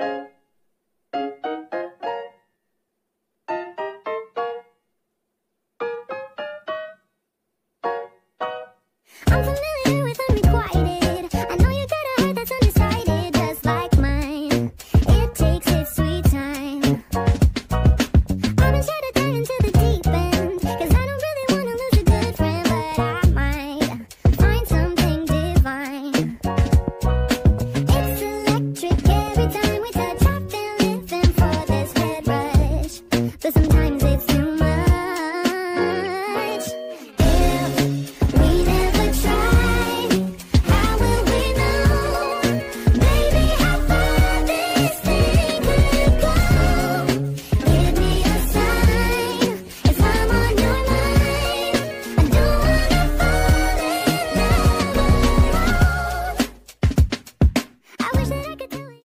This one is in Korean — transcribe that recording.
I'm